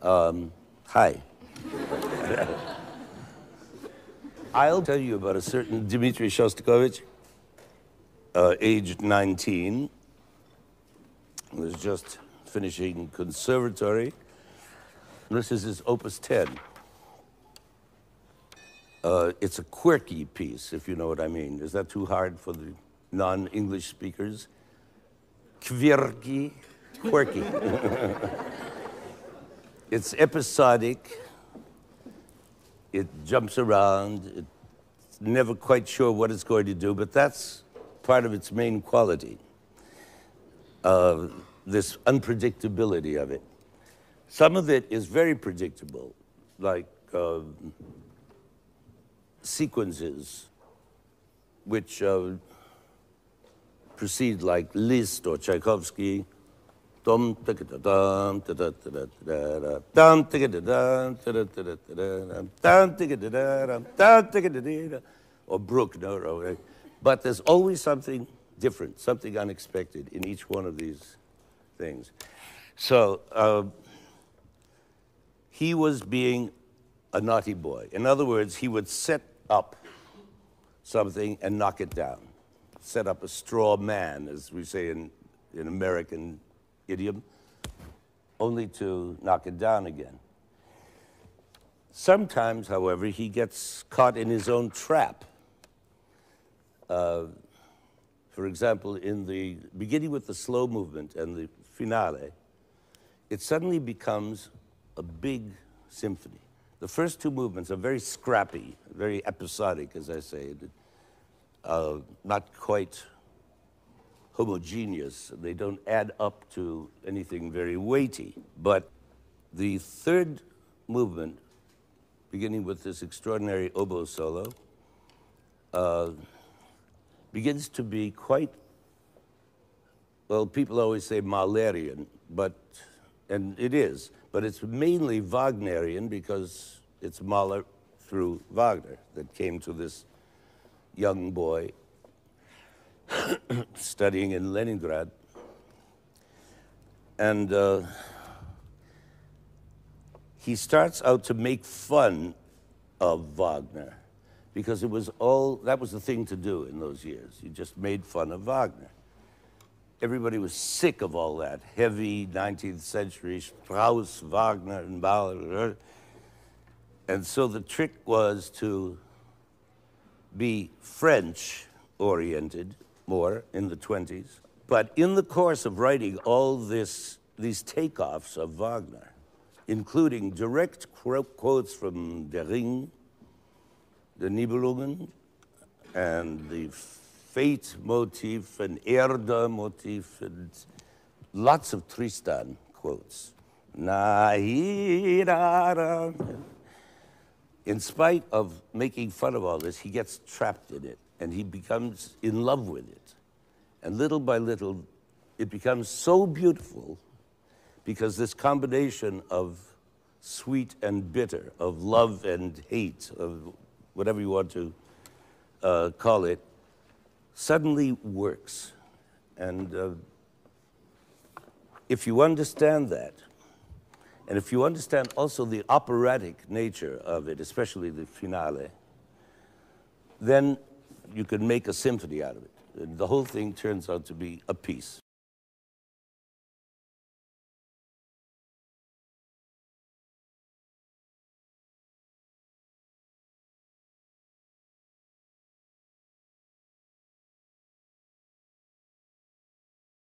Um, hi. I'll tell you about a certain Dmitri Shostakovich, uh, aged 19, was just finishing conservatory. This is his Opus 10. Uh, it's a quirky piece, if you know what I mean. Is that too hard for the non-English speakers? Quirky, quirky. it's episodic. It jumps around. It's never quite sure what it's going to do, but that's part of its main quality. Uh, this unpredictability of it. Some of it is very predictable, like uh, sequences which uh, proceed like Liszt or Tchaikovsky. Or Bruckner. But there's always something different, something unexpected in each one of these things. So uh, he was being a naughty boy. In other words, he would set up something and knock it down. Set up a straw man, as we say in, in American idiom, only to knock it down again. Sometimes, however, he gets caught in his own trap. Uh, for example, in the beginning with the slow movement and the finale, it suddenly becomes a big symphony. The first two movements are very scrappy, very episodic, as I say, uh, not quite homogeneous. They don't add up to anything very weighty. But the third movement, beginning with this extraordinary oboe solo, uh, begins to be quite, well, people always say Mahlerian, but, and it is, but it's mainly Wagnerian because it's Mahler through Wagner that came to this young boy studying in Leningrad. And uh, he starts out to make fun of Wagner because it was all, that was the thing to do in those years. You just made fun of Wagner. Everybody was sick of all that heavy 19th century Strauss, Wagner, and Mahler. And so the trick was to be French oriented more in the 20s. But in the course of writing all this, these takeoffs of Wagner, including direct quotes from Der Ring, des Nibelungen and the fate motif and Erde motif and lots of Tristan quotes. In spite of making fun of all this, he gets trapped in it and he becomes in love with it. And little by little, it becomes so beautiful because this combination of sweet and bitter, of love and hate, of whatever you want to uh, call it, suddenly works. And uh, if you understand that, and if you understand also the operatic nature of it, especially the finale, then you can make a symphony out of it. The whole thing turns out to be a piece.